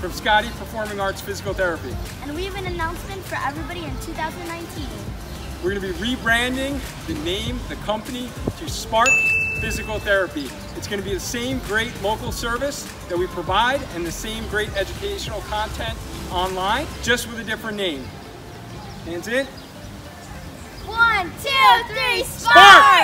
from Scotti Performing Arts Physical Therapy. And we have an announcement for everybody in 2019. We're going to be rebranding the name, the company to Spark Physical Therapy. It's going to be the same great local service that we provide and the same great educational content online, just with a different name. Hands it. One, two, three, Spark!